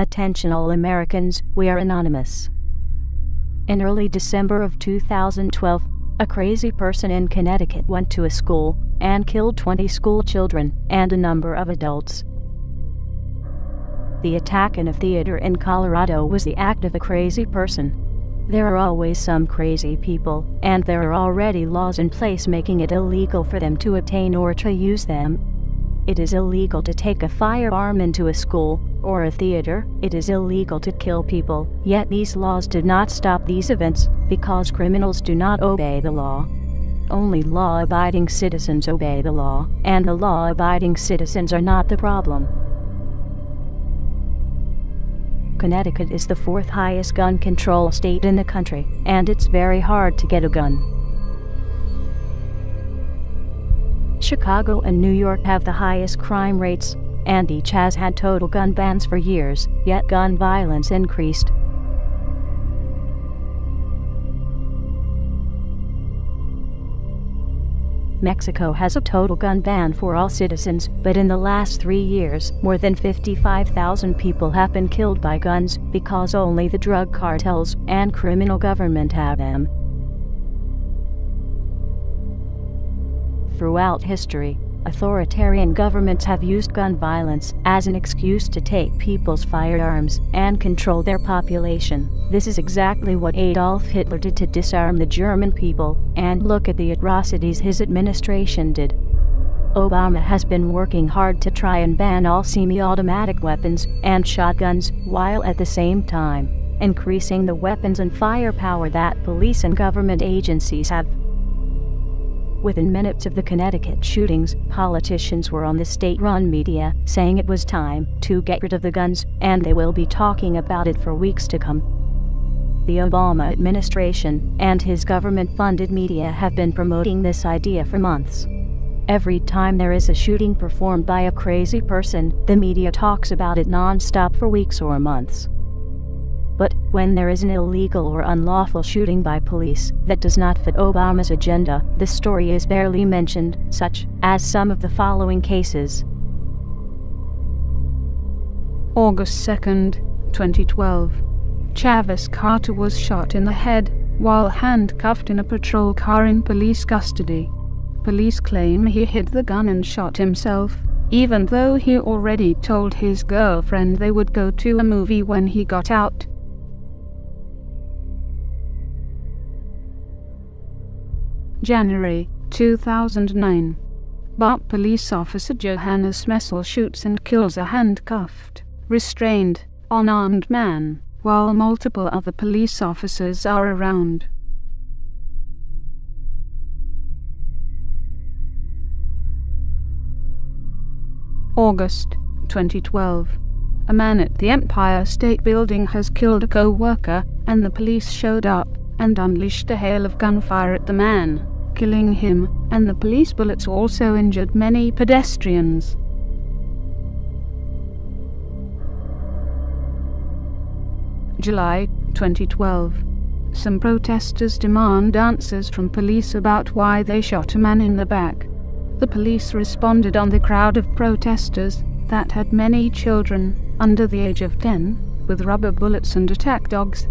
Attention all Americans, we are anonymous. In early December of 2012, a crazy person in Connecticut went to a school and killed 20 school children and a number of adults. The attack in a theater in Colorado was the act of a crazy person. There are always some crazy people, and there are already laws in place making it illegal for them to obtain or to use them. It is illegal to take a firearm into a school or a theater, it is illegal to kill people, yet these laws did not stop these events because criminals do not obey the law. Only law abiding citizens obey the law, and the law abiding citizens are not the problem. Connecticut is the fourth highest gun control state in the country, and it's very hard to get a gun. Chicago and New York have the highest crime rates, and each has had total gun bans for years, yet gun violence increased. Mexico has a total gun ban for all citizens, but in the last three years, more than 55,000 people have been killed by guns because only the drug cartels and criminal government have them. Throughout history, authoritarian governments have used gun violence as an excuse to take people's firearms and control their population. This is exactly what Adolf Hitler did to disarm the German people, and look at the atrocities his administration did. Obama has been working hard to try and ban all semi-automatic weapons and shotguns, while at the same time increasing the weapons and firepower that police and government agencies have. Within minutes of the Connecticut shootings, politicians were on the state run media saying it was time to get rid of the guns, and they will be talking about it for weeks to come. The Obama administration and his government funded media have been promoting this idea for months. Every time there is a shooting performed by a crazy person, the media talks about it non-stop for weeks or months. But when there is an illegal or unlawful shooting by police that does not fit Obama's agenda, the story is barely mentioned, such as some of the following cases. August 2, 2012. Chavis Carter was shot in the head while handcuffed in a patrol car in police custody. Police claim he hid the gun and shot himself, even though he already told his girlfriend they would go to a movie when he got out. January 2009. BART police officer Johannes Mehserle shoots and kills a handcuffed, restrained, unarmed man, while multiple other police officers are around. August 2012. A man at the Empire State Building has killed a co-worker, and the police showed up and unleashed a hail of gunfire at the man, killing him, and the police bullets also injured many pedestrians. July 2012. Some protesters demand answers from police about why they shot a man in the back. The police responded on the crowd of protesters that had many children under the age of 10 with rubber bullets and attack dogs.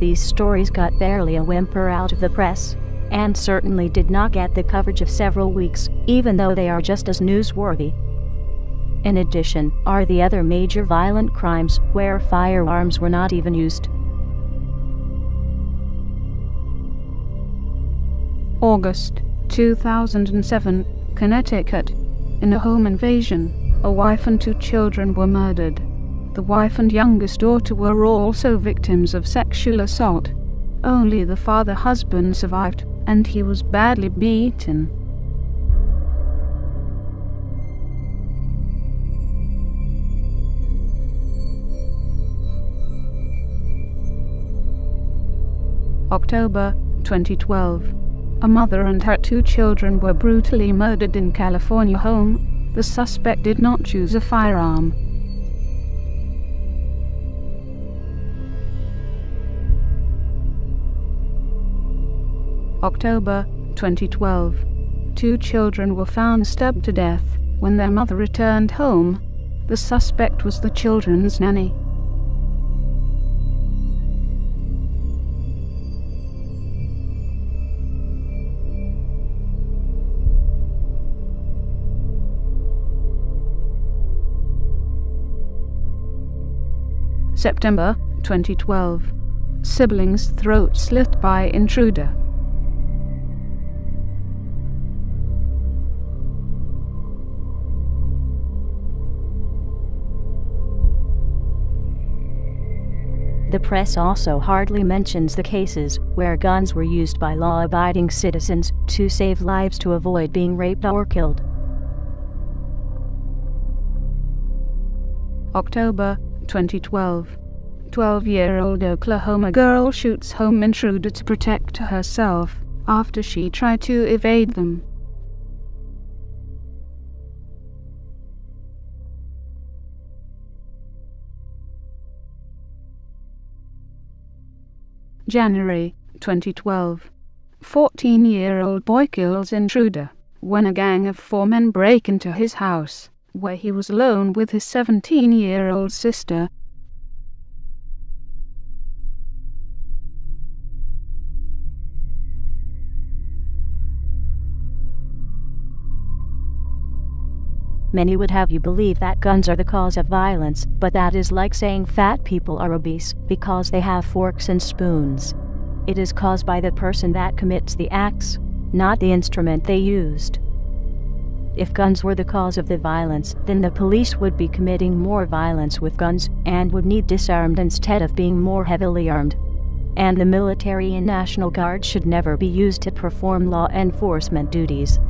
These stories got barely a whimper out of the press, and certainly did not get the coverage of several weeks, even though they are just as newsworthy. In addition, are the other major violent crimes where firearms were not even used. August 2007, Connecticut. In a home invasion, a wife and two children were murdered. The wife and youngest daughter were also victims of sexual assault. Only the father husband survived, and he was badly beaten. October 2012. A mother and her two children were brutally murdered in California home. The suspect did not choose a firearm. October 2012. Two children were found stabbed to death when their mother returned home. The suspect was the children's nanny. September 2012. Siblings throat slit by intruder. The press also hardly mentions the cases where guns were used by law abiding citizens to save lives to avoid being raped or killed. October 2012. 12 year old Oklahoma girl shoots home intruder to protect herself after she tried to evade them. January 2012. 14 year old boy kills intruder when a gang of four men break into his house, where he was alone with his 17 year old sister. Many would have you believe that guns are the cause of violence, but that is like saying fat people are obese because they have forks and spoons. It is caused by the person that commits the acts, not the instrument they used. If guns were the cause of the violence, then the police would be committing more violence with guns and would need disarmed instead of being more heavily armed. And the military and National Guard should never be used to perform law enforcement duties.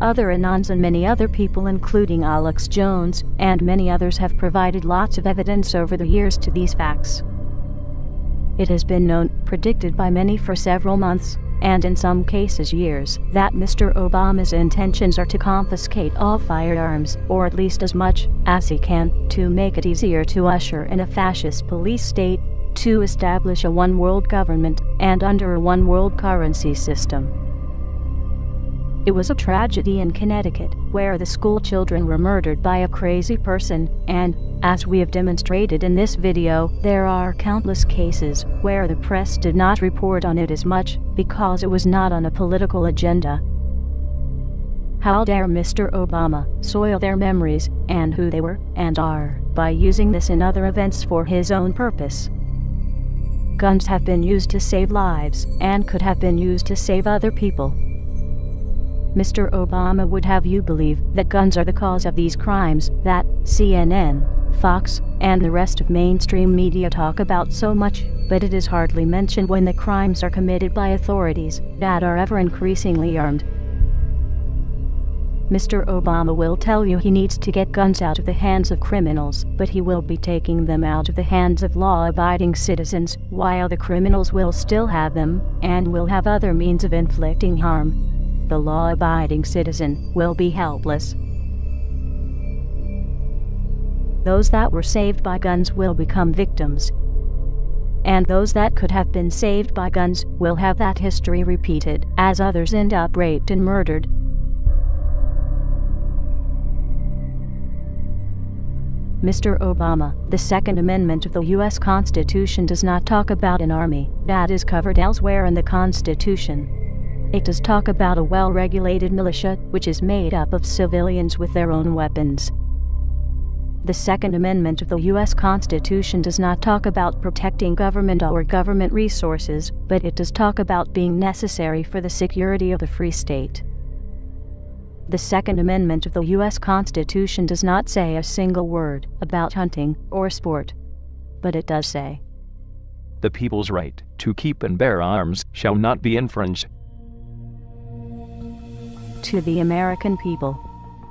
Other Anons and many other people including Alex Jones and many others have provided lots of evidence over the years to these facts. It has been known, predicted by many for several months, and in some cases years, that Mr. Obama's intentions are to confiscate all firearms, or at least as much as he can, to make it easier to usher in a fascist police state, to establish a one world government, and under a one world currency system. It was a tragedy in Connecticut, where the school children were murdered by a crazy person, and, as we have demonstrated in this video, there are countless cases where the press did not report on it as much because it was not on a political agenda. How dare Mr. Obama soil their memories and who they were and are by using this in other events for his own purpose. Guns have been used to save lives and could have been used to save other people. Mr. Obama would have you believe that guns are the cause of these crimes that CNN, Fox, and the rest of mainstream media talk about so much, but it is hardly mentioned when the crimes are committed by authorities that are ever increasingly armed. Mr. Obama will tell you he needs to get guns out of the hands of criminals, but he will be taking them out of the hands of law abiding citizens, while the criminals will still have them, and will have other means of inflicting harm the law abiding citizen will be helpless. Those that were saved by guns will become victims. And those that could have been saved by guns will have that history repeated as others end up raped and murdered. Mr. Obama, the Second Amendment of the U.S. Constitution does not talk about an army that is covered elsewhere in the Constitution. It does talk about a well regulated militia, which is made up of civilians with their own weapons. The Second Amendment of the U.S. Constitution does not talk about protecting government or government resources, but it does talk about being necessary for the security of the free state. The Second Amendment of the U.S. Constitution does not say a single word about hunting or sport, but it does say The people's right to keep and bear arms shall not be infringed to the American people.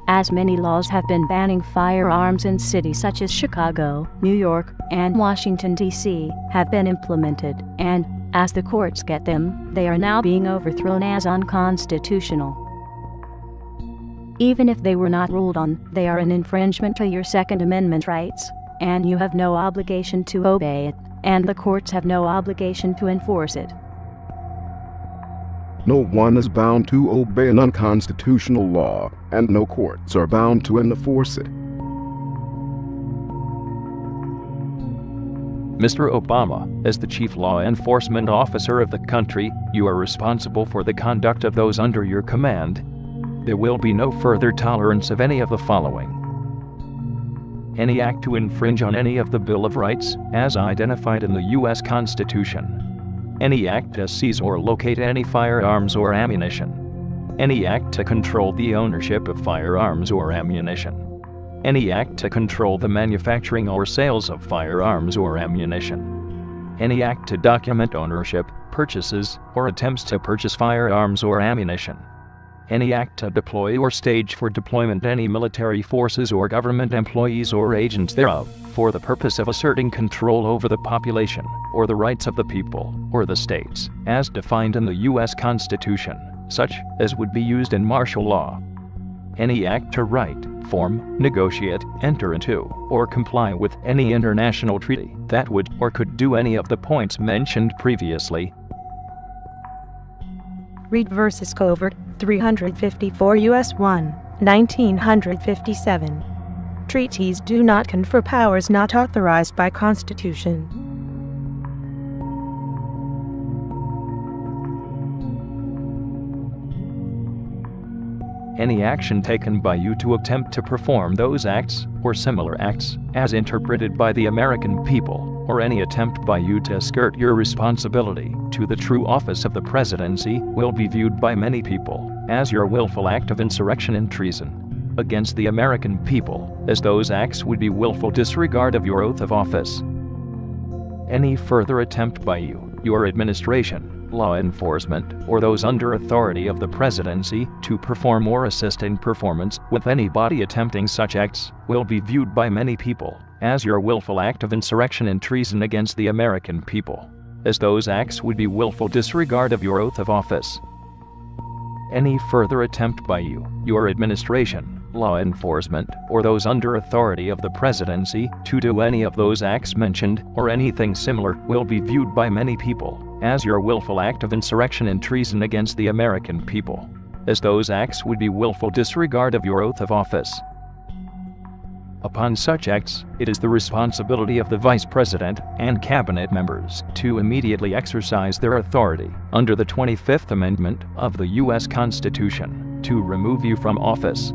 As many laws have been banning firearms in cities such as Chicago, New York, and Washington, D.C., have been implemented, and, as the courts get them, they are now being overthrown as unconstitutional. Even if they were not ruled on, they are an infringement to your Second Amendment rights, and you have no obligation to obey it, and the courts have no obligation to enforce it. No one is bound to obey an unconstitutional law, and no courts are bound to enforce it. Mr. Obama, as the chief law enforcement officer of the country, you are responsible for the conduct of those under your command. There will be no further tolerance of any of the following. Any act to infringe on any of the Bill of Rights, as identified in the U.S. Constitution. Any act to seize or locate any firearms or ammunition. Any act to control the ownership of firearms or ammunition any act to control the manufacturing or sales of firearms or ammunition. Any act to document ownership, purchases, or attempts to purchase firearms or ammunition. Any act to deploy or stage for deployment any military forces or government employees or agents thereof, for the purpose of asserting control over the population, or the rights of the people, or the states, as defined in the U.S. Constitution, such as would be used in martial law. Any act to write, form, negotiate, enter into, or comply with any international treaty that would or could do any of the points mentioned previously. Reid versus Covert, 354 U.S. 1, 1957. Treaties do not confer powers not authorized by Constitution. any action taken by you to attempt to perform those acts, or similar acts, as interpreted by the American people, or any attempt by you to skirt your responsibility to the true office of the presidency, will be viewed by many people as your willful act of insurrection and treason against the American people, as those acts would be willful disregard of your oath of office. Any further attempt by you, your administration, law enforcement, or those under authority of the presidency to perform or assist in performance with any body attempting such acts will be viewed by many people as your willful act of insurrection and treason against the American people, as those acts would be willful disregard of your oath of office. Any further attempt by you, your administration, law enforcement, or those under authority of the presidency to do any of those acts mentioned or anything similar will be viewed by many people as your willful act of insurrection and treason against the American people, as those acts would be willful disregard of your oath of office. Upon such acts, it is the responsibility of the Vice President and Cabinet members to immediately exercise their authority under the 25th Amendment of the U.S. Constitution to remove you from office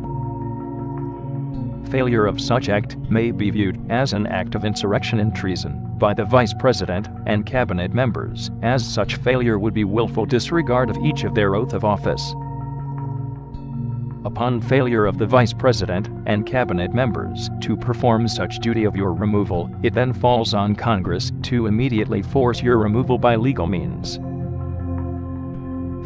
failure of such act may be viewed as an act of insurrection and treason by the Vice President and Cabinet members, as such failure would be willful disregard of each of their oath of office. Upon failure of the Vice President and Cabinet members to perform such duty of your removal, it then falls on Congress to immediately force your removal by legal means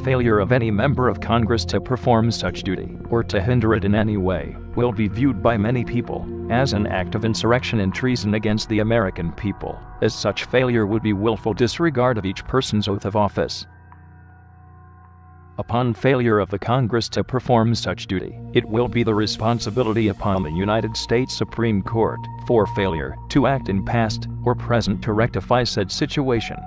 failure of any member of Congress to perform such duty, or to hinder it in any way, will be viewed by many people as an act of insurrection and treason against the American people, as such failure would be willful disregard of each person's oath of office. Upon failure of the Congress to perform such duty, it will be the responsibility upon the United States Supreme Court for failure to act in past or present to rectify said situation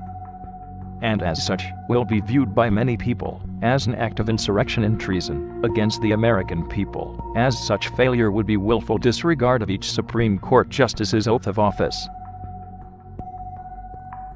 and as such, will be viewed by many people as an act of insurrection and treason against the American people. As such, failure would be willful disregard of each Supreme Court justice's oath of office.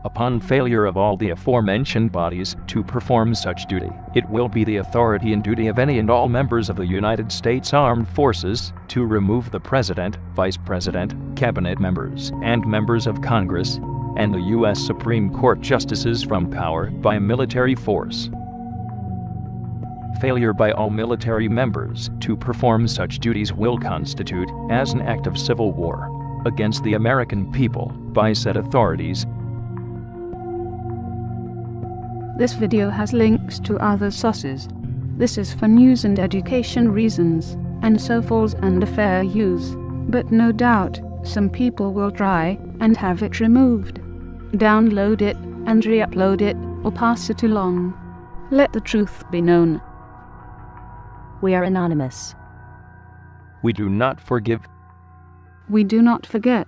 Upon failure of all the aforementioned bodies to perform such duty, it will be the authority and duty of any and all members of the United States Armed Forces to remove the President, Vice President, Cabinet members, and members of Congress and the U.S. Supreme Court justices from power by military force. Failure by all military members to perform such duties will constitute as an act of civil war against the American people by said authorities. This video has links to other sources. This is for news and education reasons, and so falls under fair use. But no doubt, some people will try and have it removed download it and re-upload it or pass it along. Let the truth be known. We are anonymous. We do not forgive. We do not forget.